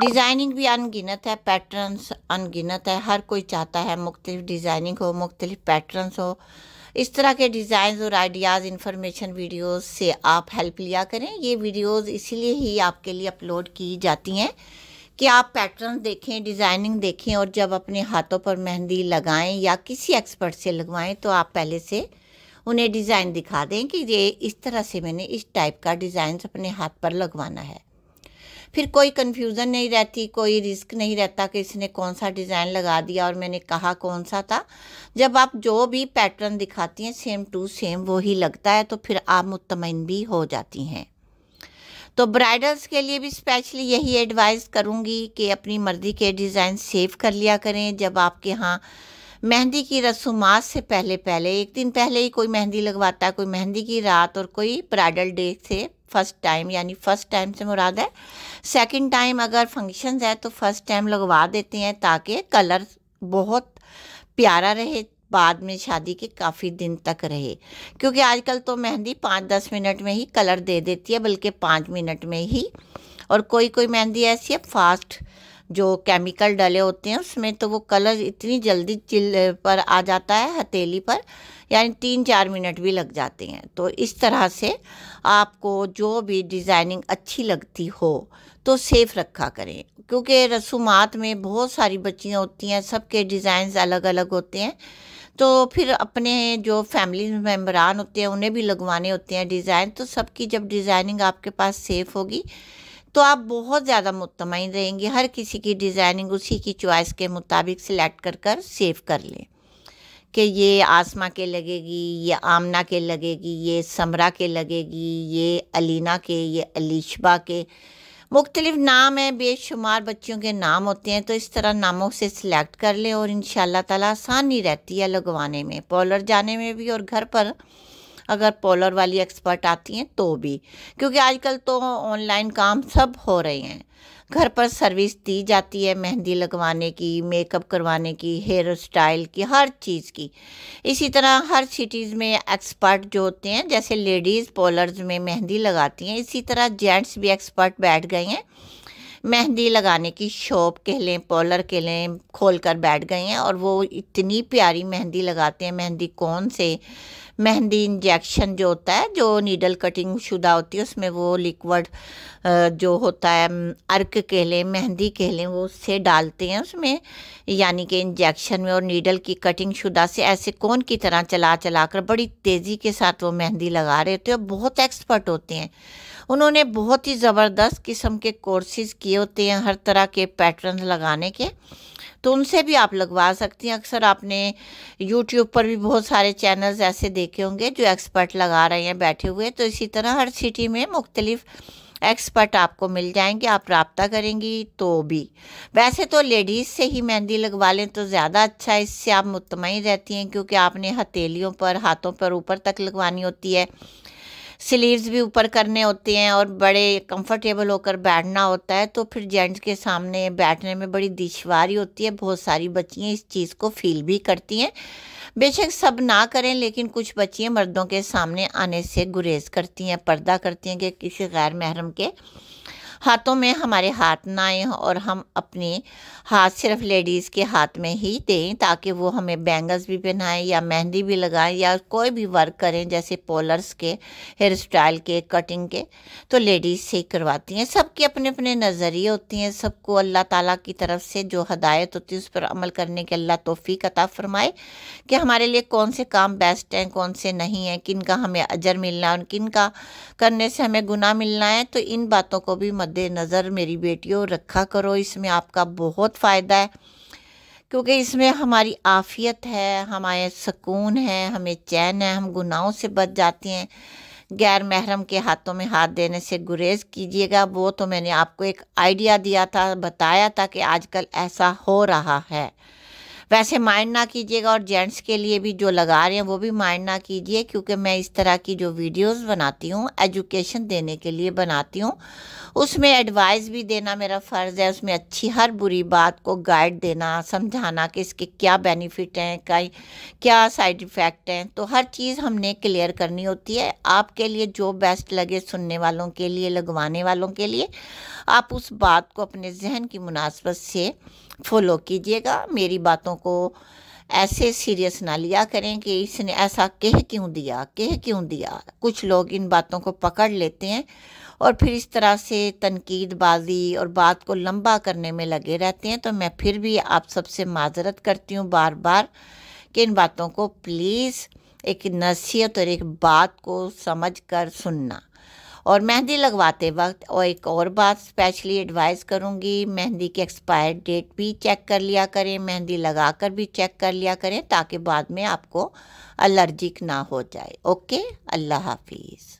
Designing भी अनगिनत है पैटर्न्स अनगिनत है, हर कोई चाहता है मुख्तलिफ़ डिज़ाइनिंग हो, मुख्तलिफ़ पैटर्न्स हो। इस तरह के डिज़ाइन और आइडियाज़ इंफॉर्मेशन वीडियोस से आप हेल्प लिया करें। ये वीडियोस इसीलिए ही आपके लिए अपलोड की जाती हैं कि आप पैटर्न देखें डिज़ाइनिंग देखें और जब अपने हाथों पर मेहंदी लगाएँ या किसी एक्सपर्ट से लगवाएँ तो आप पहले से उन्हें डिज़ाइन दिखा दें कि ये इस तरह से मैंने इस टाइप का डिज़ाइन अपने हाथ पर लगवाना है। फिर कोई कन्फ्यूज़न नहीं रहती, कोई रिस्क नहीं रहता कि इसने कौन सा डिज़ाइन लगा दिया और मैंने कहा कौन सा था। जब आप जो भी पैटर्न दिखाती हैं सेम टू सेम वो ही लगता है तो फिर आप मुतमिन भी हो जाती हैं। तो ब्राइडल्स के लिए भी स्पेशली यही एडवाइस करूँगी कि अपनी मर्ज़ी के डिज़ाइन सेव कर लिया करें। जब आपके यहाँ मेहंदी की रसूमात से पहले पहले एक दिन पहले ही कोई मेहंदी लगवाता है कोई मेहंदी की रात और कोई ब्राइडल डे से फ़र्स्ट टाइम, यानी फ़र्स्ट टाइम से मुराद है। सेकंड टाइम अगर फ़ंक्शन है तो फ़र्स्ट टाइम लगवा देते हैं ताकि कलर बहुत प्यारा रहे, बाद में शादी के काफ़ी दिन तक रहे। क्योंकि आजकल तो मेहंदी पाँच दस मिनट में ही कलर दे देती है, बल्कि पाँच मिनट में ही। और कोई कोई मेहंदी ऐसी है, फास्ट जो केमिकल डले होते हैं उसमें तो वो कलर इतनी जल्दी चिल, पर आ जाता है हथेली पर, यानी तीन चार मिनट भी लग जाते हैं। तो इस तरह से आपको जो भी डिज़ाइनिंग अच्छी लगती हो तो सेफ़ रखा करें। क्योंकि रसूमात में बहुत सारी बच्चियाँ होती हैं, सबके डिज़ाइन अलग अलग होते हैं। तो फिर अपने जो फैमिली मेम्बरान होते हैं, उन्हें भी लगवाने होते हैं डिज़ाइन तो सबकी जब डिज़ाइनिंग आपके पास सेफ़ होगी तो आप बहुत ज़्यादा मुतमिन रहेंगे। हर किसी की डिज़ाइनिंग उसी की चॉइस के मुताबिक सिलेक्ट कर कर सेव कर लें कि ये आसमा के लगेगी, ये आमना के लगेगी, ये समरा के लगेगी, ये अलीना के, ये अलीशबा के। मुख्तलिफ़ नाम हैं, बेशुमार बच्चियों के नाम होते हैं तो इस तरह नामों से सिलेक्ट कर लें और इन ताला आसानी रहती है लगवाने में पॉलर जाने में भी और घर पर। अगर पॉलर वाली एक्सपर्ट आती हैं तो भी। क्योंकि आजकल तो ऑनलाइन काम सब हो रहे हैं। घर पर सर्विस दी जाती है मेहंदी लगवाने की मेकअप करवाने की हेयर स्टाइल की, हर चीज़ की। इसी तरह हर सिटीज़ में एक्सपर्ट जो होते हैं, जैसे लेडीज़ पॉलर्स में मेहंदी लगाती हैं, इसी तरह जेंट्स भी एक्सपर्ट बैठ गए हैं। मेहंदी लगाने की शॉप कह लें पॉलर कह लें खोल कर बैठ गए हैं और वो इतनी प्यारी मेहंदी लगाते हैं। मेहंदी कौन से? मेहंदी इंजेक्शन जो होता है, जो नीडल कटिंग शुदा होती है, उसमें वो लिक्विड जो होता है अर्क कह लें मेहंदी कह लें वो उससे डालते हैं उसमें। यानी कि इंजेक्शन में और नीडल की कटिंग शुदा से ऐसे कौन की तरह चला चला कर बड़ी तेज़ी के साथ वो मेहंदी लगा रहे होते हैं बहुत एक्सपर्ट होते हैं। उन्होंने बहुत ही ज़बरदस्त किस्म के कोर्सेज़ किए होते हैं, हर तरह के पैटर्न लगाने के। तो उनसे भी आप लगवा सकती हैं। अक्सर आपने यूट्यूब पर भी बहुत सारे चैनल्स ऐसे देखे होंगे जो एक्सपर्ट लगा रहे हैं बैठे हुए। तो इसी तरह हर सिटी में मुख्तलिफ़ एक्सपर्ट आपको मिल जाएँगे, आप रबता करेंगी तो भी। वैसे तो लेडीज़ से ही मेहंदी लगवा लें तो ज़्यादा अच्छा है, इससे आप मुतमिन रहती हैं क्योंकि आपने हथेलियों पर, हाथों पर ऊपर तक लगवानी होती है। स्लीव्स भी ऊपर करने होते हैं और बड़े कंफर्टेबल होकर बैठना होता है तो फिर जेंट्स के सामने बैठने में बड़ी दुशारी होती है। बहुत सारी बच्चियाँ इस चीज़ को फील भी करती हैं। बेशक सब ना करें, लेकिन कुछ बच्चियाँ मर्दों के सामने आने से गुरेज करती हैं, पर्दा करती हैं कि किसी गैर महरम के। हाथों में हमारे हाथ ना आए और हम अपने हाथ सिर्फ़ लेडीज़ के हाथ में ही दें, ताकि वो हमें बैंगल्स भी पहनाएँ या मेहंदी भी लगाएँ या कोई भी वर्क करें, जैसे पोलर्स के, हेयर स्टाइल के, कटिंग के तो लेडीज़ से ही करवाती हैं। सबके अपने अपने नज़रिए होती हैं, सबको अल्लाह ताला की तरफ़ से जो हदायत होती है उस पर अमल करने के अल्लाह तोफ़ी अता फ़रमाए कि हमारे लिए कौन से काम बेस्ट हैं, कौन से नहीं हैं किन का हमें अजर मिलना है और किन का करने से हमें गुना मिलना है तो इन बातों को भी मद्देनज़र मेरी बेटियों, रखा करो, इसमें आपका बहुत फ़ायदा है। क्योंकि इसमें हमारी आफियत है, हमारे सुकून है, हमें चैन है, हम गुनाहों से बच जाते हैं। गैर महरम के हाथों में हाथ देने से गुरेज कीजिएगा। वो तो मैंने आपको एक आइडिया दिया था, बताया था कि आजकल ऐसा हो रहा है। वैसे माइंड ना कीजिएगा और जेंट्स के लिए भी जो लगा रहे हैं, वो भी माइंड ना कीजिए, क्योंकि मैं इस तरह की जो वीडियोस बनाती हूँ, एजुकेशन देने के लिए बनाती हूँ, उसमें एडवाइस भी देना मेरा फ़र्ज़ है, उसमें अच्छी हर बुरी बात को गाइड देना, समझाना कि इसके क्या बेनिफिट हैं, कई क्या साइड इफ़ेक्ट हैं तो हर चीज़ हमने क्लियर करनी होती है। आपके लिए जो बेस्ट लगे सुनने वालों के लिए, लगवाने वालों के लिए, आप उस बात को अपने जहन की मुनासबत से फॉलो कीजिएगा। मेरी बातों को ऐसे सीरियस ना लिया करें कि इसने ऐसा कह क्यों दिया, कह क्यों दिया। कुछ लोग इन बातों को पकड़ लेते हैं और फिर इस तरह से तनकीदबाजी और बात को लंबा करने में लगे रहते हैं। तो मैं फिर भी आप सबसे माजरत करती हूँ बार बार कि इन बातों को प्लीज़ एक नसीहत और एक बात को समझ कर सुनना। और मेहंदी लगवाते वक्त और एक और बात स्पेशली एडवाइस करूँगी, मेहंदी की एक्सपायर डेट भी चेक कर लिया करें, मेहंदी लगा कर भी चेक कर लिया करें, ताकि बाद में आपको एलर्जिक ना हो जाए। ओके अल्लाह हाफिज़।